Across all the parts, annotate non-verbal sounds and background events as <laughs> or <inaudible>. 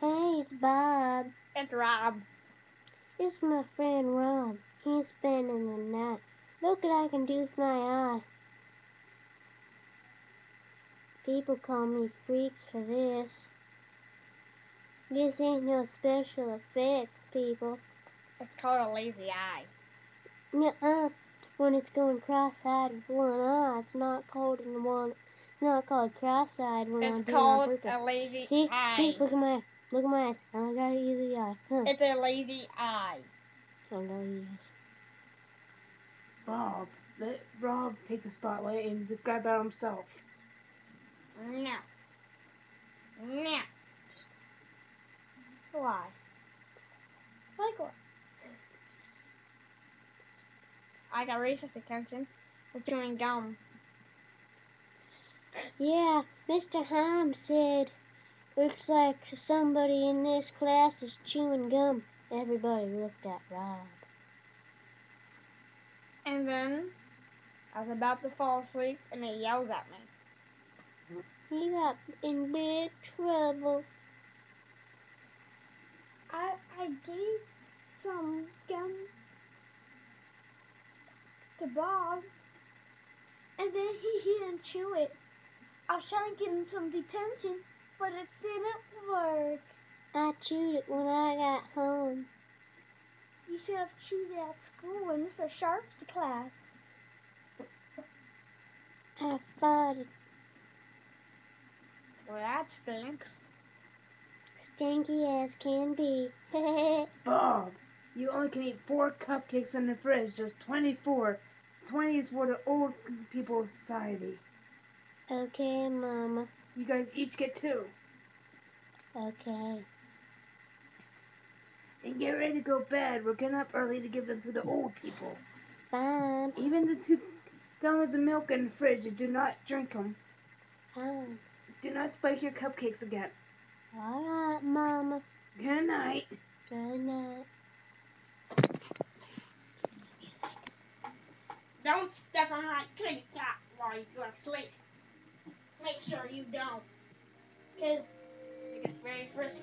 Hey, it's Bob. It's Rob. This is my friend Rob. He's spending the night. Look what I can do with my eye. People call me freaks for this. This ain't no special effects, people. It's called a lazy eye. Nuh-uh. When it's going cross-eyed with one eye, it's not called in one. It's not called cross-eyed when I'm It's doing it on called purpose. a lazy See, eye. see, look at my, look at my eyes. I don't got an easy eye. Huh? It's a lazy eye. I don't know easy eyes. Bob, let Rob take the spotlight and describe about himself. No. No. Why? Like what? I got racist attention for chewing gum. Yeah, Mr. Heim said, looks like somebody in this class is chewing gum. Everybody looked at Rob. And then I was about to fall asleep and he yells at me. He got in big trouble. I I gave some gum to Bob and then he, he didn't chew it. I was trying to get him some detention, but it didn't work. I chewed it when I got home. You should have chewed it at school in Mr. Sharp's class. I thought it Well, that stinks. stinky as can be. <laughs> Bob, you only can eat four cupcakes in the fridge. There's 24. 20 is for the old people of society. Okay, Mama. You guys each get two. Okay. And get ready to go bed. We're getting up early to give them to the old people. Fine, Even the two gallons of milk in the fridge, do not drink them. fine. Do not spike your cupcakes again. All right, Mama. Good night. Good night. Don't step on my kitty cat while you go to sleep. Make sure you don't. Because it gets very frisky.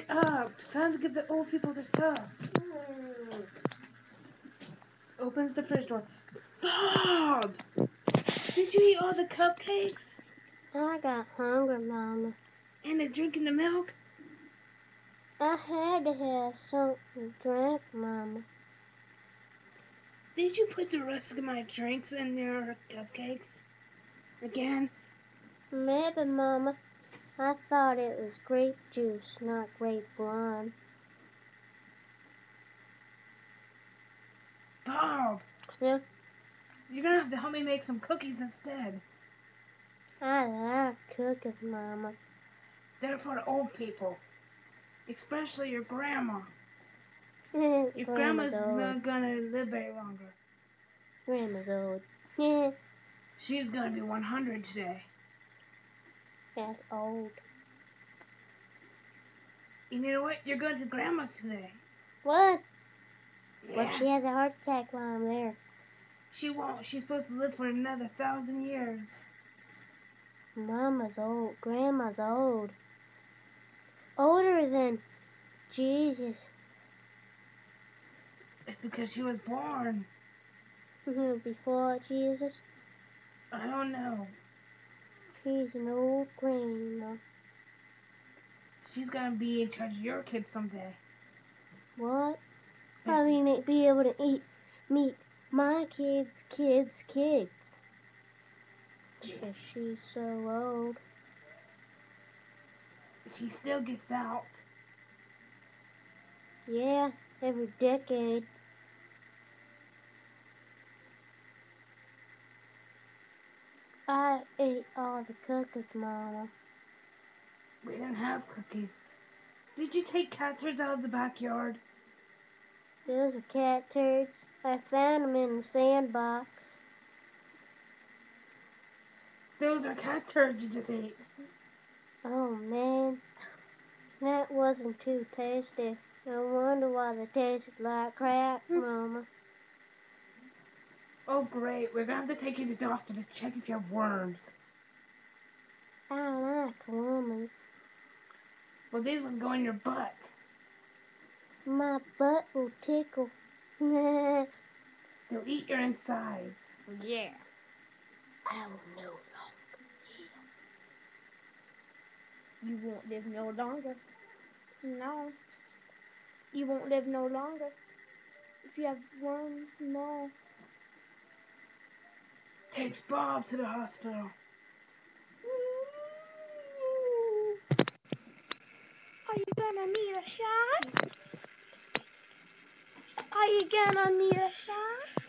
wake up. Ah, it's time to give the old people their stuff. Opens the fridge door. Bob! Did you eat all the cupcakes? Oh, I got hungry, Mama. And the drinking the milk? I had to have something to drink, Mama. Did you put the rest of my drinks in your cupcakes? Again? Maybe, Mama. I thought it was grape juice, not grape wine. Bob! Yeah? You're gonna have to help me make some cookies instead. I like cookies, Mama. They're for the old people. Especially your grandma. <laughs> Your grandma's old. not gonna live very longer. Grandma's old. <laughs> She's gonna be 100 today. That's old. You know what? You're going to grandma's today. What? What Yeah. if she has a heart attack while I'm there? She won't. She's supposed to live for another thousand years. Mama's old. Grandma's old. older than Jesus. It's because she was born. <laughs> Before Jesus, I don't know. She's an old grandma. She's gonna be in charge of your kids someday. What? Probably may be able to eat meet my kids' kids' kids. Because she's so old. She still gets out. Yeah, every decade. I ate all the cookies, Mama. We didn't have cookies. Did you take cat turds out of the backyard? Those are cat turds. I found them in the sandbox. Those are cat turds you just ate. Oh man, that wasn't too tasty. No wonder why they tasted like crap, hmm. Mama. Oh great, we're gonna have to take you to the doctor to check if you have worms. I don't like worms. Well, these ones go in your butt. My butt will tickle. <laughs> They'll eat your insides. Yeah. I will no longer You won't live no longer. No. You won't live no longer. If you have worms, no. Takes Bob to the hospital. Are you gonna need a shot? Are you gonna need a shot?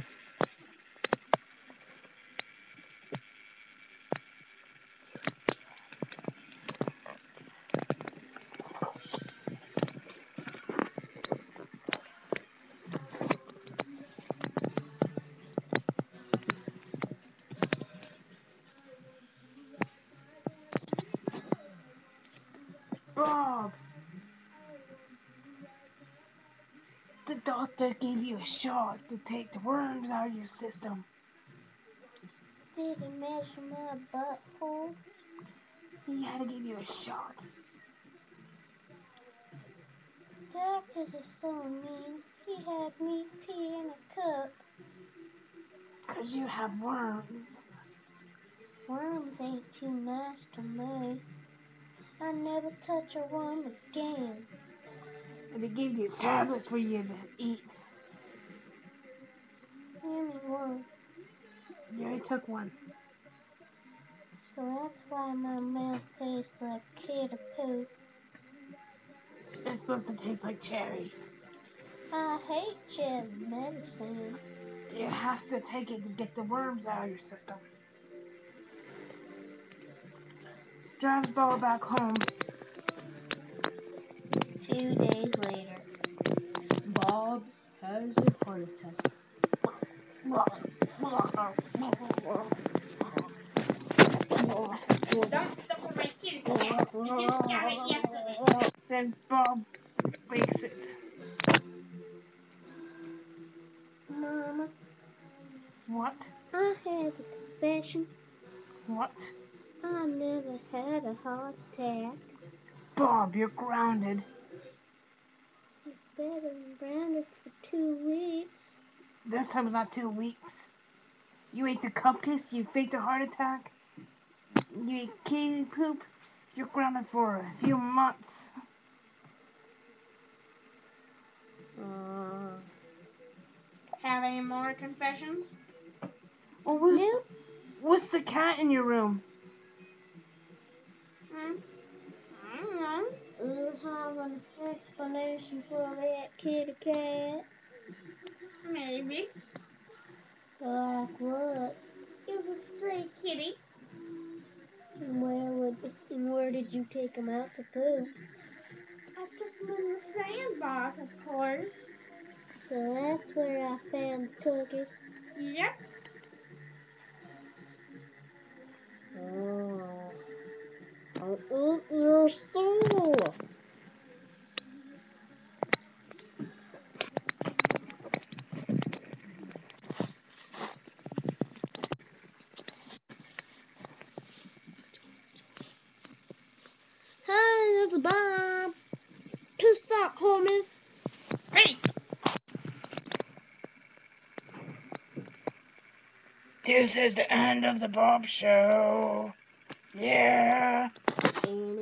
Bob! The doctor gave you a shot to take the worms out of your system. Did he measure my butthole? He had to give you a shot. Doctors are so mean. He had me pee in a cup. Because you have worms. Worms ain't too nice to me. I never touch a worm again. And they gave these tablets for you to eat. Give me one. You already took one. So that's why my mouth tastes like kid poop. It's supposed to taste like cherry. I hate cherry medicine. You have to take it to get the worms out of your system. Drives Bob back home. Two days later. Bob has a heart attack. Don't stop on my kitty cat. You just got it yesterday. Then Bob fakes it. Mama, What? I have a confession. What? I never had a heart attack. Bob, you're grounded. It's better than grounded for two weeks. This time was not two weeks. You ate the cupcakes, you faked a heart attack. You ate kitty poop. You're grounded for a few months. Uh, Have any more confessions? What was, nope. what's the cat in your room? Hmm? I don't know. Do you have an explanation for that kitty cat? Maybe. Like what? It was stray kitty. And where would and where did you take him out to poop? I took him in the sandbox, of course. So that's where I found the cookies. Yep. Oh. I'll eat your it's Bob. Peace out, homies. Peace. This is the end of the Bob Show. Yeah. And